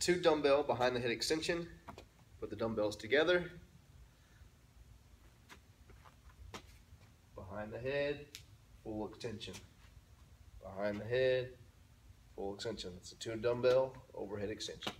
two dumbbell behind the head extension. Put the dumbbells together. Behind the head, full extension. Behind the head, full extension. That's a two dumbbell overhead extension.